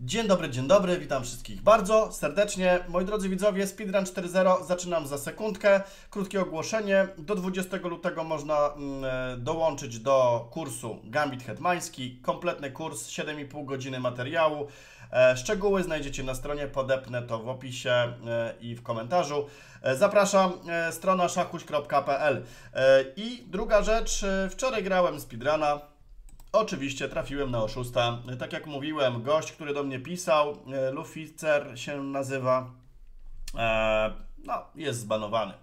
Dzień dobry, dzień dobry, witam wszystkich bardzo serdecznie. Moi drodzy widzowie, Speedrun 4.0 zaczynam za sekundkę. Krótkie ogłoszenie. Do 20 lutego można mm, e, dołączyć do kursu Gambit Hetmański. Kompletny kurs, 7,5 godziny materiału. E, Szczegóły znajdziecie na stronie, podepnę to w opisie e, i w komentarzu. E, Zapraszam, e, strona szachuś.pl. E, I druga rzecz, wczoraj grałem speedruna. Oczywiście trafiłem na oszusta. Tak jak mówiłem, gość, który do mnie pisał, e, Luficer się nazywa, e, no, jest zbanowany.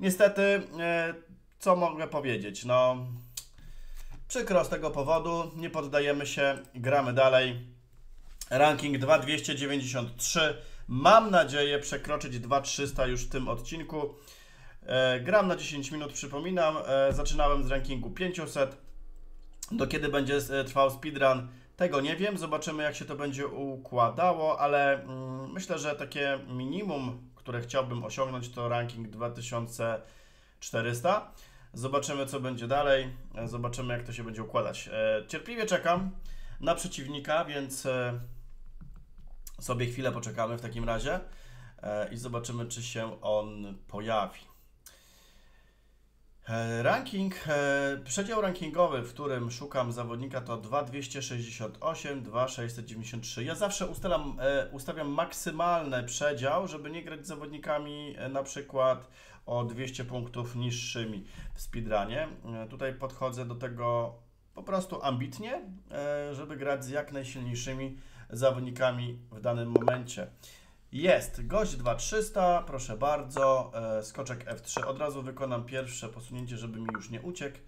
Niestety, e, co mogę powiedzieć? No, przykro z tego powodu, nie poddajemy się, gramy dalej. Ranking 2293. Mam nadzieję przekroczyć 2300 już w tym odcinku. Gram na 10 minut, przypominam. Zaczynałem z rankingu 500. Do kiedy będzie e, trwał speedrun, tego nie wiem. Zobaczymy, jak się to będzie układało, ale mm, myślę, że takie minimum, które chciałbym osiągnąć, to ranking 2400. Zobaczymy, co będzie dalej. E, Zobaczymy, jak to się będzie układać. E, Cierpliwie czekam na przeciwnika, więc sobie chwilę poczekamy w takim razie i zobaczymy, czy się on pojawi. E, Ranking, e, przedział rankingowy, w którym szukam zawodnika to 2268, 2693. Ja zawsze ustalam, e, ustawiam maksymalny przedział, żeby nie grać z zawodnikami na przykład o 200 punktów niższymi w speedrunie. Tutaj podchodzę do tego po prostu ambitnie, żeby grać z jak najsilniejszymi zawodnikami w danym momencie. Jest gość 2300, proszę bardzo, e, skoczek F3. Od razu wykonam pierwsze posunięcie, żeby mi już nie uciekł,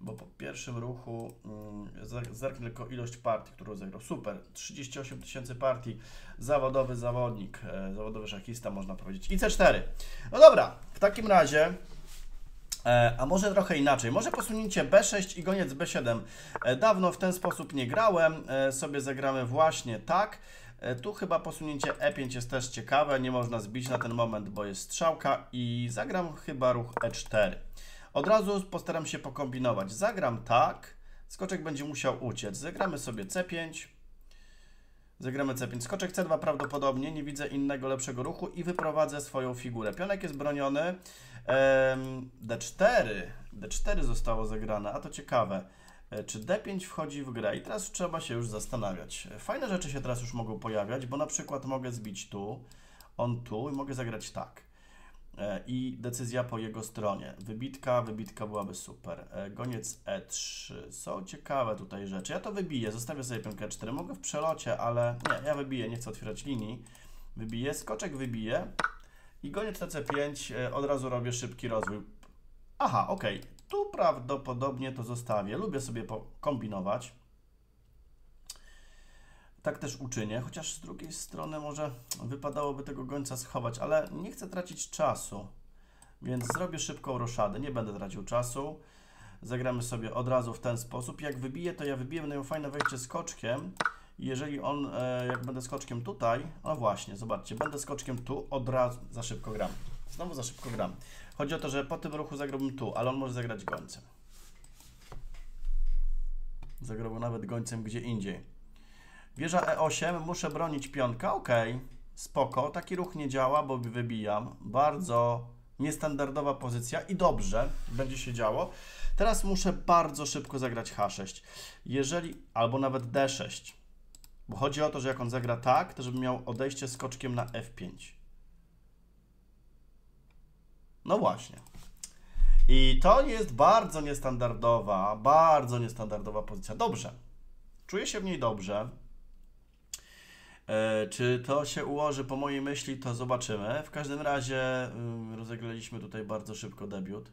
bo po pierwszym ruchu mm, zer- zerknę tylko ilość partii, którą zagrał. Super, 38 tysięcy partii, zawodowy zawodnik, e, zawodowy szachista można powiedzieć. I C4. No dobra, w takim razie E, A może trochę inaczej. Może posunięcie B6 i goniec B7. E, Dawno w ten sposób nie grałem. Sobie zagramy właśnie tak. E, Tu chyba posunięcie E5 jest też ciekawe. Nie można zbić na ten moment, bo jest strzałka. I zagram chyba ruch E4. Od razu postaram się pokombinować. Zagram tak. Skoczek będzie musiał uciec. Zagramy sobie C5. Zagramy C5. Skoczek C2 prawdopodobnie. Nie widzę innego lepszego ruchu i wyprowadzę swoją figurę. Pionek jest broniony. Em, D4. D4 zostało zagrane, a to ciekawe. E, Czy D5 wchodzi w grę? I teraz trzeba się już zastanawiać. Fajne rzeczy się teraz już mogą pojawiać, bo na przykład mogę zbić tu, on tu i mogę zagrać tak. E, I decyzja po jego stronie. Wybitka, wybitka byłaby super. E, Goniec E3. Są ciekawe tutaj rzeczy. Ja to wybiję, zostawię sobie pionkę 4. Mogę w przelocie, ale nie, ja wybiję, nie chcę otwierać linii. Wybiję, skoczek wybiję. I goniec na C5, e, od razu robię szybki rozwój. Aha, okej. Tu prawdopodobnie to zostawię. Lubię sobie kombinować. Tak też uczynię, chociaż z drugiej strony może wypadałoby tego gońca schować, ale nie chcę tracić czasu. Więc zrobię szybką roszadę, nie będę tracił czasu. Zagramy sobie od razu w ten sposób. Jak wybiję, to ja wybiję, będę miał fajne wejście skoczkiem. Jeżeli on, e, jak będę skoczkiem tutaj, no właśnie, zobaczcie, będę skoczkiem tu, od razu za szybko gram. Znowu za szybko gram. Chodzi o to, że po tym ruchu zagrałbym tu, ale on może zagrać gońcem. Zagrałbym nawet gońcem gdzie indziej. Wieża E8, muszę bronić pionka, ok, spoko. Taki ruch nie działa, bo wybijam. Bardzo niestandardowa pozycja i dobrze, będzie się działo. Teraz muszę bardzo szybko zagrać H6. Jeżeli, albo nawet D6. Bo chodzi o to, że jak on zagra tak, to żeby miał odejście skoczkiem na F5. No właśnie. I to jest bardzo niestandardowa, bardzo niestandardowa pozycja. Dobrze. Czuję się w niej dobrze. E, czy to się ułoży po mojej myśli, to zobaczymy. W każdym razie ym, rozegraliśmy tutaj bardzo szybko debiut.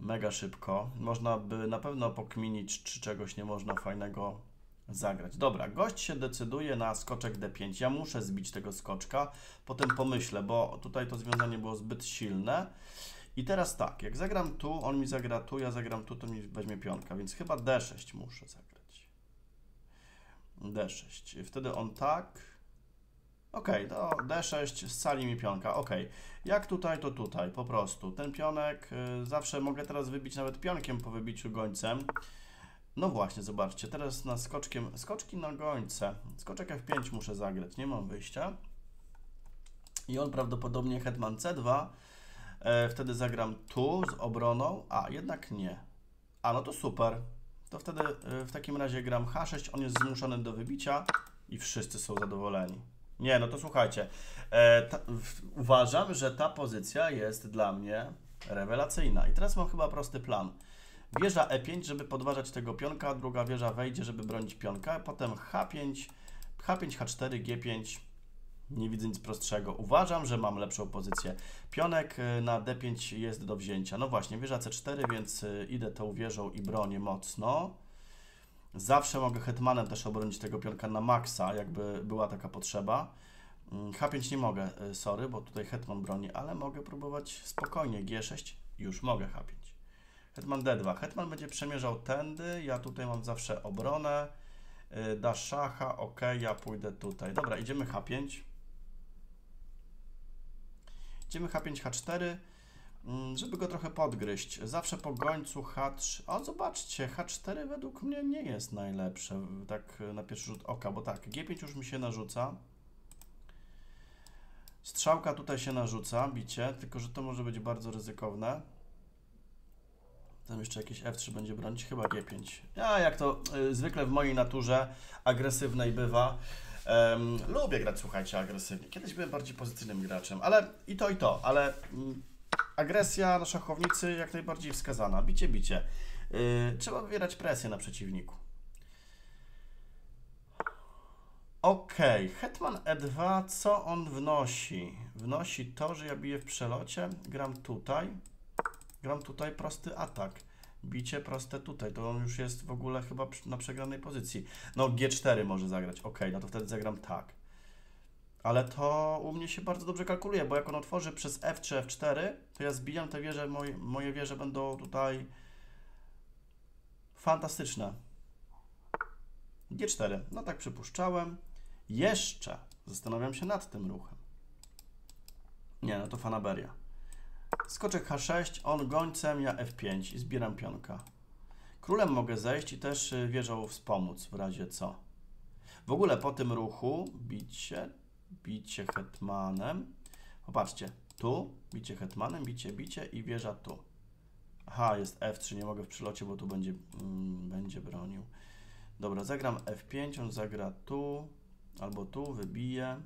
Mega szybko. Można by na pewno pokminić, czy czegoś nie można fajnego zagrać. Dobra, gość się decyduje na skoczek D5. Ja muszę zbić tego skoczka, potem pomyślę, bo tutaj to związanie było zbyt silne. I teraz tak, jak zagram tu, on mi zagra tu, ja zagram tu, to mi weźmie pionka, więc chyba D6 muszę zagrać. D6. Wtedy on tak. Ok, to D6 scali mi pionka. Ok. Jak tutaj, to tutaj, po prostu. Ten pionek y, zawsze mogę teraz wybić nawet pionkiem po wybiciu gońcem. No właśnie, zobaczcie, teraz na skoczkiem, skoczki na gońce, skoczek F5 muszę zagrać, nie mam wyjścia. I on prawdopodobnie hetman C2, e, wtedy zagram tu z obroną, a jednak nie. A no to super, to wtedy e, w takim razie gram H6, on jest zmuszony do wybicia i wszyscy są zadowoleni. Nie, no to słuchajcie, e, ta, w, uważam, że ta pozycja jest dla mnie rewelacyjna. I teraz mam chyba prosty plan. Wieża E5, żeby podważać tego pionka, druga wieża wejdzie, żeby bronić pionka, potem H5, H5, H4, G5. Nie widzę nic prostszego. Uważam, że mam lepszą pozycję. Pionek y, na D5 jest do wzięcia. No właśnie, wieża C4, więc y, idę tą wieżą i bronię mocno. Zawsze mogę hetmanem też obronić tego pionka na maksa, jakby była taka potrzeba. Mm, H5 nie mogę, y, sorry, bo tutaj hetman broni, ale mogę próbować spokojnie. G6, już mogę H5. Hetman D2. Hetman będzie przemierzał tędy, ja tutaj mam zawsze obronę. Yy, Da szacha, ok, ja pójdę tutaj. Dobra, idziemy H5. Idziemy H5, H4, mm, żeby go trochę podgryźć. Zawsze po gońcu H3. O, zobaczcie, H4 według mnie nie jest najlepsze, tak na pierwszy rzut oka, bo tak, G5 już mi się narzuca. Strzałka tutaj się narzuca, bicie, tylko że to może być bardzo ryzykowne. Tam jeszcze jakieś F3 będzie bronić, chyba G5. Ja, jak to y, zwykle w mojej naturze agresywnej bywa, em, lubię grać, słuchajcie, agresywnie. Kiedyś byłem bardziej pozycyjnym graczem, ale i to, i to, ale mm, agresja na szachownicy jak najbardziej wskazana. Bicie, bicie. Y, trzeba wywierać presję na przeciwniku. Ok, Hetman E2, co on wnosi? Wnosi to, że ja biję w przelocie, gram tutaj, gram tutaj prosty atak. Bicie proste tutaj, to on już jest w ogóle chyba na przegranej pozycji. No G4 może zagrać, ok, no to wtedy zagram tak. Ale to u mnie się bardzo dobrze kalkuluje, bo jak on otworzy przez F3, F4, to ja zbijam te wieże, moje, moje wieże będą tutaj fantastyczne. G4, no tak przypuszczałem. Jeszcze zastanawiam się nad tym ruchem. Nie, no to fanaberia. Skoczek H6, on gońcem, ja F5 i zbieram pionka. Królem mogę zejść i też y, wieżą wspomóc w razie co. W ogóle po tym ruchu bicie, bicie hetmanem. Popatrzcie, tu bicie hetmanem, bicie, bicie i wieża tu. Aha, jest F3, nie mogę w przylocie, bo tu będzie, mm, będzie bronił. Dobra, zagram F5, on zagra tu, albo tu, wybije.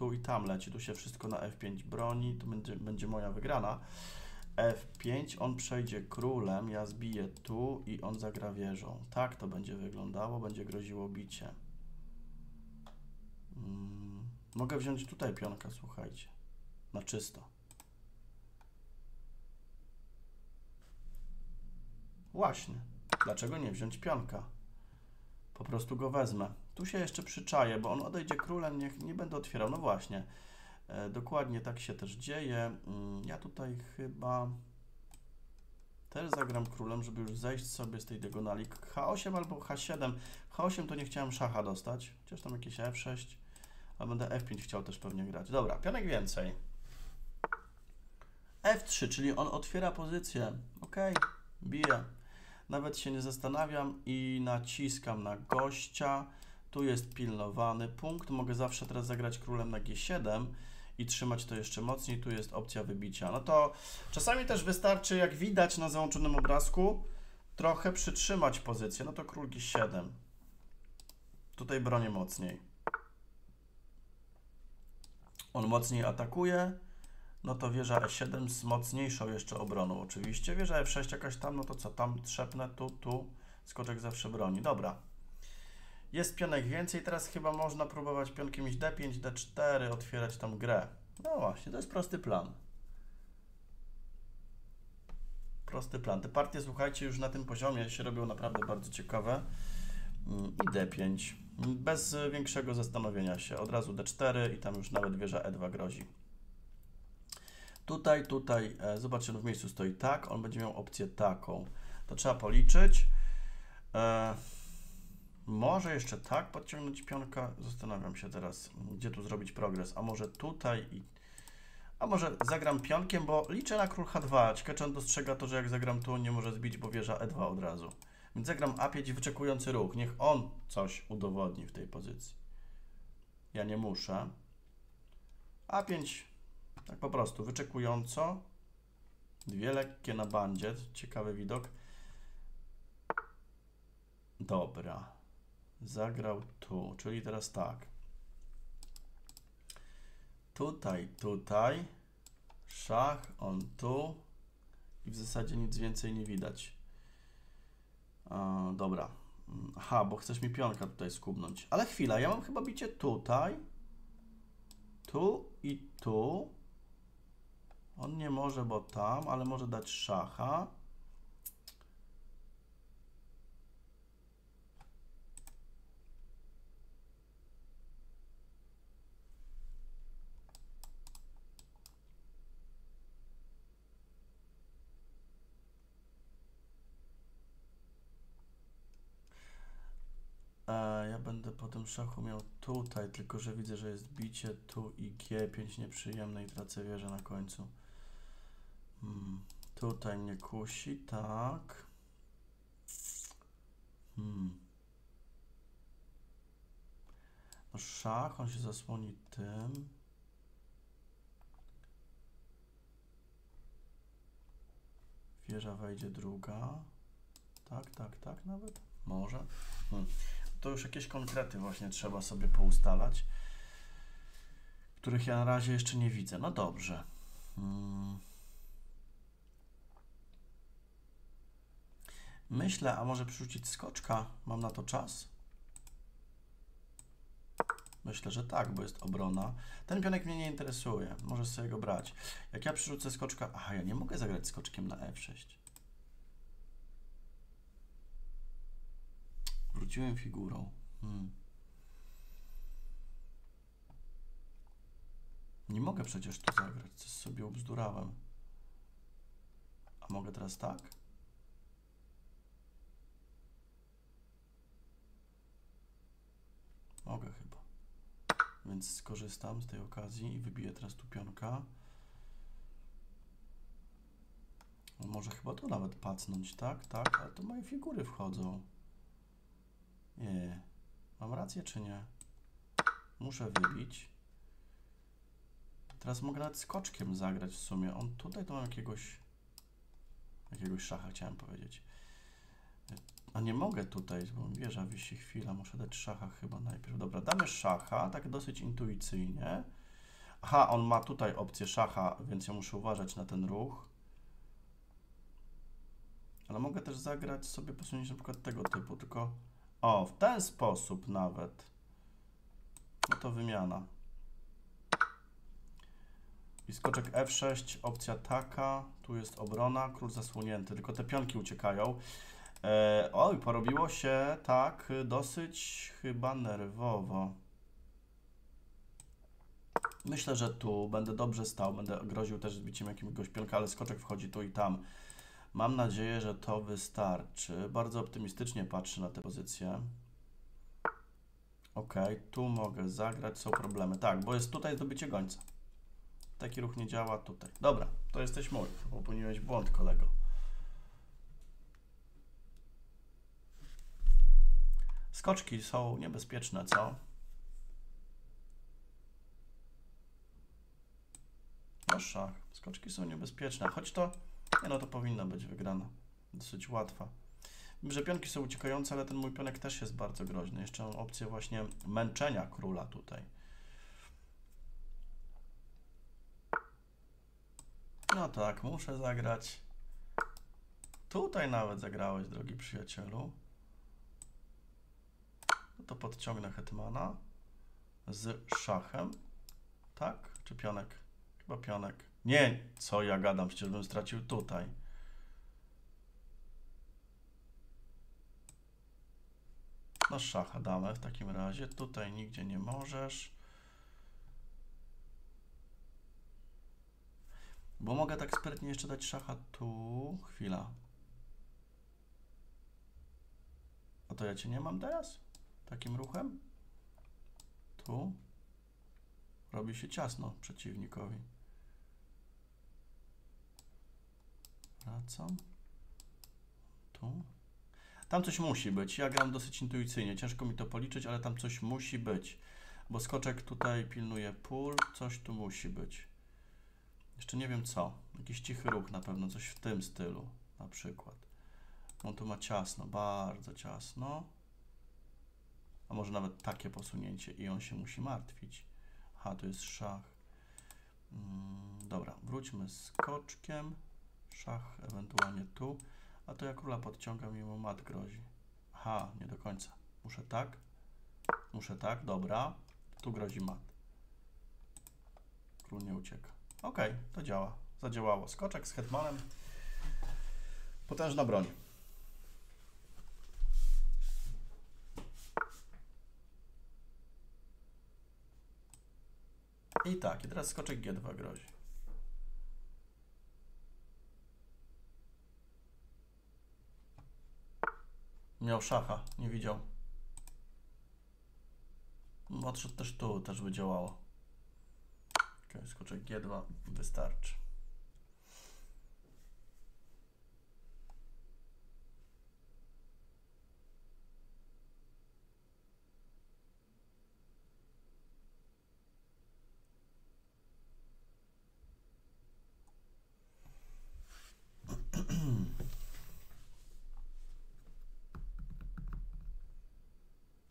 Tu i tam leci, tu się wszystko na F5 broni, tu będzie, będzie moja wygrana. F5, on przejdzie królem, ja zbiję tu i on zagra wieżą. Tak to będzie wyglądało, będzie groziło bicie. Mm, mogę wziąć tutaj pionka, słuchajcie. Na czysto. Właśnie. Dlaczego nie wziąć pionka? Po prostu go wezmę. Tu się jeszcze przyczaję, bo on odejdzie królem, niech nie będę otwierał. No właśnie. E, dokładnie tak się też dzieje. Mm, ja tutaj chyba też zagram królem, żeby już zejść sobie z tej diagonali. H8 albo H7. H8 to nie chciałem szacha dostać, chociaż tam jakieś F6. A będę F5 chciał też pewnie grać. Dobra, pionek więcej. F3, czyli on otwiera pozycję. Ok, bije. Nawet się nie zastanawiam i naciskam na gościa. Tu jest pilnowany punkt. Mogę zawsze teraz zagrać królem na G7 i trzymać to jeszcze mocniej. Tu jest opcja wybicia. No to czasami też wystarczy, jak widać na załączonym obrazku, trochę przytrzymać pozycję. No to król G7. Tutaj bronię mocniej. On mocniej atakuje. No to wieża E7 z mocniejszą jeszcze obroną oczywiście. Wieża F6 jakaś tam, no to co, tam trzepnę, tu, tu. Skoczek zawsze broni. Dobra. Jest pionek więcej, teraz chyba można próbować pionkiem iść D5, D4, otwierać tam grę. No właśnie, to jest prosty plan. Prosty plan. Te partie, słuchajcie, już na tym poziomie się robią naprawdę bardzo ciekawe. Mm, I D5. Bez większego zastanowienia się. Od razu D4 i tam już nawet wieża E2 grozi. Tutaj, tutaj, e, zobaczcie, no w miejscu stoi tak, on będzie miał opcję taką. To trzeba policzyć. E, może jeszcze tak podciągnąć pionka. Zastanawiam się teraz, gdzie tu zrobić progres. A może tutaj i... A może zagram pionkiem, bo liczę na król H2. Ciekawe, dostrzega to, że jak zagram tu, nie może zbić, bo wieża E2 od razu. Więc zagram A5 wyczekujący ruch. Niech on coś udowodni w tej pozycji. Ja nie muszę. A5 tak po prostu wyczekująco. Dwie lekkie na bandzie. Ciekawy widok. Dobra. Zagrał tu, czyli teraz tak. Tutaj, tutaj. Szach, on tu. I w zasadzie nic więcej nie widać. A, dobra. Aha, bo chcesz mi pionka tutaj skubnąć. Ale chwila, ja mam chyba bicie tutaj. Tu i tu. On nie może, bo tam, ale może dać szacha. E, ja będę po tym szachu miał tutaj, tylko że widzę, że jest bicie tu i G5 nieprzyjemne i tracę wieżę na końcu. Hmm. Tutaj mnie kusi, tak. Hmm. No szach, on się zasłoni tym. Wieża wejdzie druga. Tak, tak, tak nawet. Może. Hmm to już jakieś konkrety właśnie trzeba sobie poustalać, których ja na razie jeszcze nie widzę. No dobrze. Hmm. Myślę, a może przerzucić skoczka? Mam na to czas? Myślę, że tak, bo jest obrona. Ten pionek mnie nie interesuje. Możesz sobie go brać. Jak ja przerzucę skoczka... Aha, ja nie mogę zagrać skoczkiem na F6. Wróciłem figurą. Hmm. Nie mogę przecież tu zagrać, coś sobie ubzdurałem. A mogę teraz tak? Mogę chyba. Więc skorzystam z tej okazji i wybiję teraz tu pionka. Może chyba tu nawet pacnąć, tak? Tak, ale to moje figury wchodzą. Nie. Mam rację czy nie? Muszę wybić. Teraz mogę nawet skoczkiem zagrać w sumie. On tutaj to mam jakiegoś jakiegoś szacha chciałem powiedzieć. A nie mogę tutaj, bo wieża wisi chwila. Muszę dać szacha chyba najpierw. Dobra, damy szacha, tak dosyć intuicyjnie. Aha, on ma tutaj opcję szacha, więc ja muszę uważać na ten ruch. Ale mogę też zagrać sobie, posunięcie na przykład tego typu, tylko o, w ten sposób nawet. No to wymiana. I skoczek F6, opcja taka. Tu jest obrona, król zasłonięty, tylko te pionki uciekają. E, oj, porobiło się tak dosyć chyba nerwowo. Myślę, że tu będę dobrze stał, będę groził też zbiciem jakiegoś pionka, ale skoczek wchodzi tu i tam. Mam nadzieję, że to wystarczy. Bardzo optymistycznie patrzę na tę pozycję. Ok, tu mogę zagrać, są problemy. Tak, bo jest tutaj zdobycie gońca. Taki ruch nie działa tutaj. Dobra, to jesteś mój. Popełniłeś błąd, kolego. Skoczki są niebezpieczne, co? No szach. Skoczki są niebezpieczne, choć to nie no, to powinna być wygrana. Dosyć łatwa. że pionki są uciekające, ale ten mój pionek też jest bardzo groźny. Jeszcze mam opcję właśnie męczenia króla tutaj. No tak, muszę zagrać. Tutaj nawet zagrałeś, drogi przyjacielu. No to podciągnę hetmana z szachem. Tak? Czy pionek? Chyba pionek. Nie, co ja gadam, przecież bym stracił tutaj. No szacha damy w takim razie. Tutaj nigdzie nie możesz. Bo mogę tak sprytnie jeszcze dać szacha tu. Chwila. A to ja cię nie mam teraz? Takim ruchem? Tu. Robi się ciasno przeciwnikowi. Wracam. Tu. Tam coś musi być. Ja gram dosyć intuicyjnie. Ciężko mi to policzyć, ale tam coś musi być. Bo skoczek tutaj pilnuje pól. Coś tu musi być. Jeszcze nie wiem co. Jakiś cichy ruch na pewno. Coś w tym stylu na przykład. On tu ma ciasno. Bardzo ciasno. A może nawet takie posunięcie i on się musi martwić. Aha, tu jest szach. Mm, dobra, wróćmy z koczkiem. Szach ewentualnie tu. A to ja króla podciągam i mu mat grozi. Aha, nie do końca. Muszę tak. Muszę tak, dobra. Tu grozi mat. Król nie ucieka. Ok, to działa. Zadziałało. Skoczek z hetmanem. Potężna broń. I tak, i teraz skoczek G2 grozi. Miał szacha, nie widział. Odszedł też tu, też by działało. Ok, skoczek G2 wystarczy.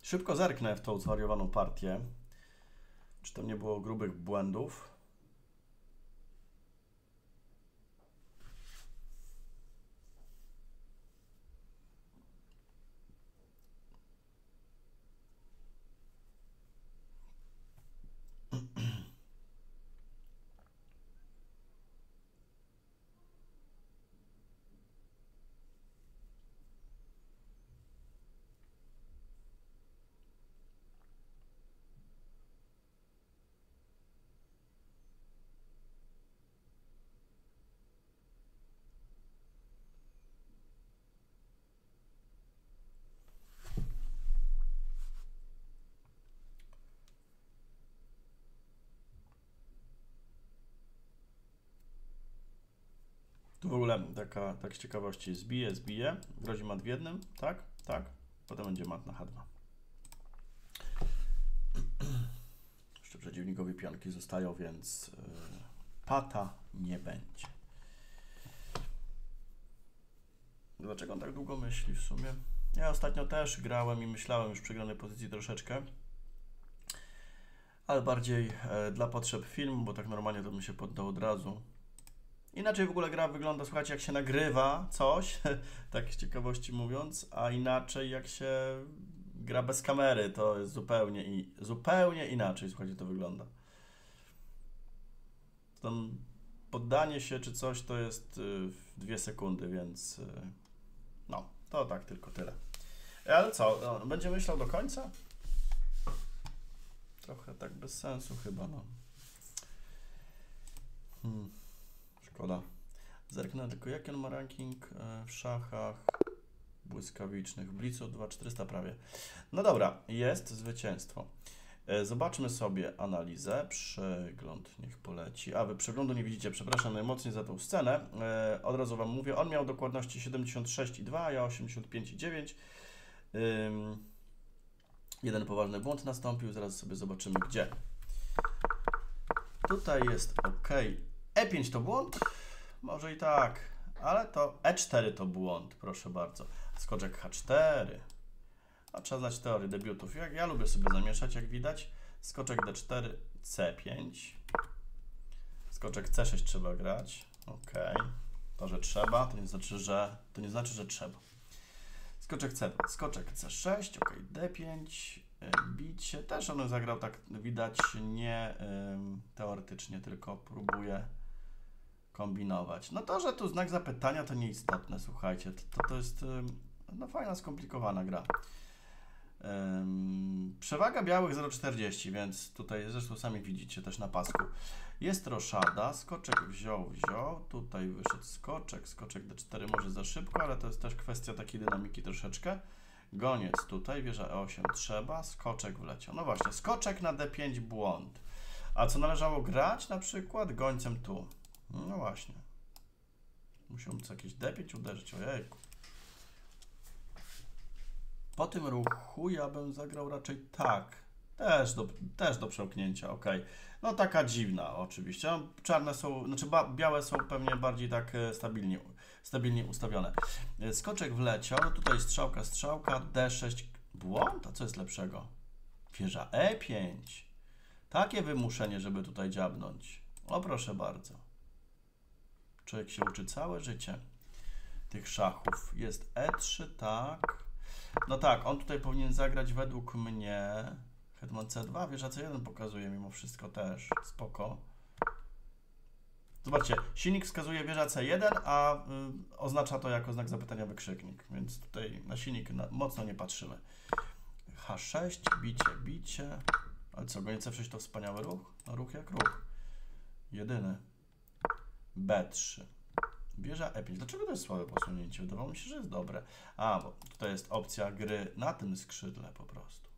Szybko zerknę w tą zwariowaną partię. Czy tam nie było grubych błędów? Ogóle taka, tak z ciekawości, zbije, zbije, grozi mat w jednym, tak, tak, potem będzie mat na H2. Jeszcze przeciwnikowi pionki zostają, więc yy, pata nie będzie. Dlaczego on tak długo myśli w sumie? Ja ostatnio też grałem i myślałem już przy granej pozycji troszeczkę, ale bardziej e, dla potrzeb filmu, bo tak normalnie to bym się poddał od razu. Inaczej w ogóle gra wygląda, słuchajcie, jak się nagrywa coś, tak z ciekawości mówiąc, a inaczej jak się gra bez kamery, to jest zupełnie, i, zupełnie inaczej, słuchajcie, to wygląda. Tam poddanie się czy coś to jest y, dwie sekundy, więc y, no, to tak tylko tyle. Ale co, no, będzie myślał do końca? Trochę tak bez sensu chyba, no. Hmm. Szkoda. Zerknę tylko, jaki on ma ranking e, w szachach błyskawicznych. W Blitzu 2400 prawie. No dobra, jest zwycięstwo. E, zobaczmy sobie analizę. Przegląd niech poleci. A, wy przeglądu nie widzicie, przepraszam najmocniej za tą scenę. E, od razu Wam mówię, on miał dokładności 76,2, a ja 85,9. Jeden poważny błąd nastąpił, zaraz sobie zobaczymy gdzie. Tutaj jest OK. E5 to błąd? Może i tak, ale to E4 to błąd, proszę bardzo. Skoczek H4. A trzeba znać teorię debiutów. Jak ja lubię sobie zamieszać, jak widać. Skoczek D4, C5. Skoczek C6 trzeba grać. Ok. To, że trzeba, to nie znaczy, że to nie znaczy, że trzeba. Skoczek C, skoczek C6, ok, D5, bicie. Też on zagrał tak widać nie teoretycznie, tylko próbuje kombinować. No to, że tu znak zapytania to nieistotne, słuchajcie. To, to jest no, fajna, skomplikowana gra. Um, przewaga białych 0,40, więc tutaj zresztą sami widzicie też na pasku. Jest roszada, skoczek wziął, wziął, tutaj wyszedł skoczek, skoczek D4 może za szybko, ale to jest też kwestia takiej dynamiki troszeczkę. Goniec tutaj, wieża E8 trzeba, skoczek wleciał. No właśnie, skoczek na D5 błąd. A co należało grać? Na przykład gońcem tu. No właśnie. Musiałbym co jakieś D5 uderzyć, ojejku. Po tym ruchu ja bym zagrał raczej tak. Też do, też do przełknięcia, ok. No taka dziwna oczywiście. No, Czarne są, znaczy białe są pewnie bardziej tak e, stabilnie, stabilnie ustawione. E, Skoczek wleciał, no tutaj strzałka, strzałka, D6, błąd, a co jest lepszego? Wieża E5. Takie wymuszenie, żeby tutaj dziabnąć. O proszę bardzo. Człowiek się uczy całe życie tych szachów. Jest E3, tak. No tak, on tutaj powinien zagrać według mnie. Hetman C2, wieża C1 pokazuje mimo wszystko też. Spoko. Zobaczcie, silnik wskazuje wieża C1, a y, oznacza to jako znak zapytania wykrzyknik, więc tutaj na silnik na, mocno nie patrzymy. H6, bicie, bicie. Ale co, goniec C6 to wspaniały ruch? No ruch jak ruch. Jedyny. B3. Wieża E5. Dlaczego to jest słabe posunięcie? Wydawało mi się, że jest dobre. A, bo tutaj jest opcja gry na tym skrzydle po prostu.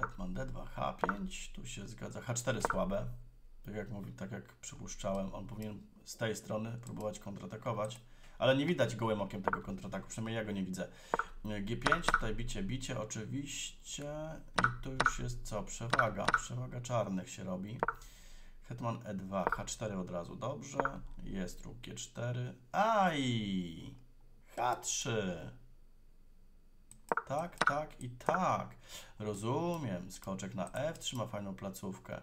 Hetman D2, H5. Tu się zgadza. H4 słabe. Tak jak mówi, tak jak przypuszczałem, on powinien z tej strony próbować kontratakować. Ale nie widać gołym okiem tego kontrataku, przynajmniej ja go nie widzę. G5, tutaj bicie, bicie oczywiście. I tu już jest co? Przewaga. Przewaga czarnych się robi. Hetman E2, H4 od razu, dobrze. Jest ruch G4. Aj! H3. Tak, tak i tak. Rozumiem. Skoczek na F3 ma fajną placówkę.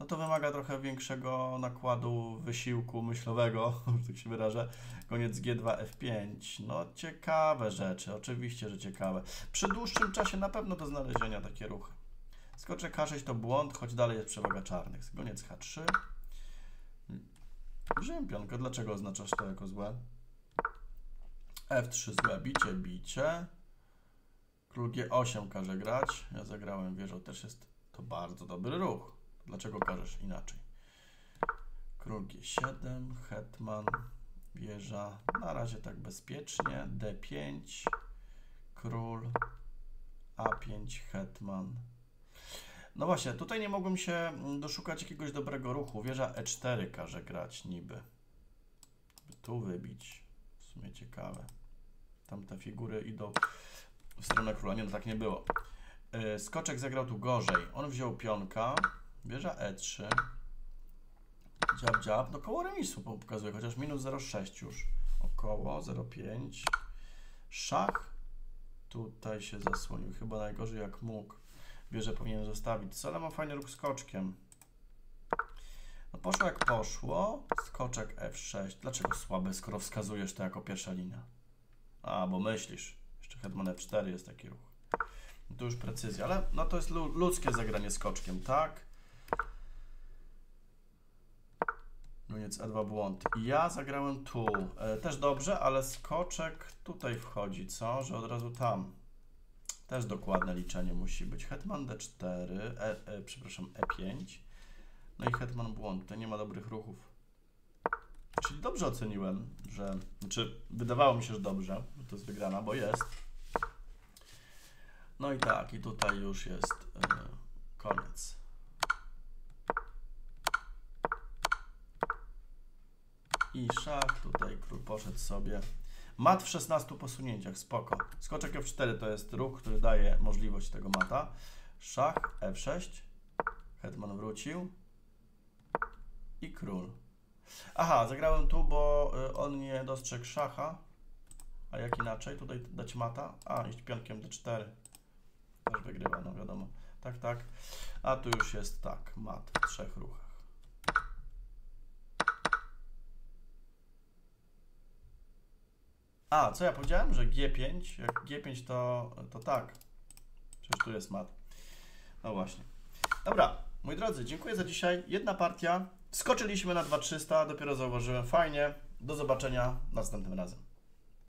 No to wymaga trochę większego nakładu wysiłku myślowego, że tak się wyrażę. Koniec G2, F5. No ciekawe rzeczy, oczywiście, że ciekawe. Przy dłuższym czasie na pewno do znalezienia takie ruchy. Skoczek H6 to błąd, choć dalej jest przewaga czarnych. Goniec H3. Wziąłem pionkę. Dlaczego oznaczasz to jako złe? F3 złe. Bicie, bicie. Król G8 każe grać. Ja zagrałem wieżą. Też jest to bardzo dobry ruch. Dlaczego każesz inaczej? Król G7, hetman, wieża. Na razie tak bezpiecznie. D5, król, A5, hetman. No właśnie, tutaj nie mogłem się doszukać jakiegoś dobrego ruchu. Wieża E4 każe grać niby. By tu wybić. W sumie ciekawe. Tam te figury idą w stronę króla. Nie, no tak nie było. Yy, Skoczek zagrał tu gorzej. On wziął pionka. Wieża E3. Dziab, dziab. No koło remisu pokazuje, chociaż minus 0,6 już. Około 0,5. Szach. Tutaj się zasłonił. Chyba najgorzej jak mógł. Wieżę powinien zostawić. Ale ma fajny ruch skoczkiem. No poszło jak poszło. Skoczek F6. Dlaczego słaby, skoro wskazujesz to jako pierwsza linia? A, bo myślisz. Jeszcze hetman F4 jest taki ruch. To już precyzja, ale no to jest ludzkie zagranie skoczkiem, tak? Goniec E2 błąd. Ja zagrałem tu. E, też dobrze, ale skoczek tutaj wchodzi, co? Że od razu tam. Też dokładne liczenie musi być. Hetman D4, e, e, przepraszam, E5. No i hetman błąd. Tutaj nie ma dobrych ruchów. Czyli dobrze oceniłem, że... Znaczy, wydawało mi się, że dobrze, że to jest wygrana, bo jest. No i tak, i tutaj już jest e, koniec. I szach, tutaj król poszedł sobie. Mat w 16 posunięciach, spoko. Skoczek F4 to jest ruch, który daje możliwość tego mata. Szach, F6. Hetman wrócił. I król. Aha, zagrałem tu, bo y, on nie dostrzegł szacha. A jak inaczej? Tutaj dać mata? A, iść pionkiem D4. Też wygrywa, no wiadomo. Tak, tak. A tu już jest tak, mat w trzech ruchach. A, co ja powiedziałem? Że G5, jak G5 to, to tak. Przecież tu jest mat. No właśnie. Dobra, moi drodzy, dziękuję za dzisiaj. Jedna partia. Skoczyliśmy na 2300, dopiero zauważyłem. Fajnie. Do zobaczenia następnym razem.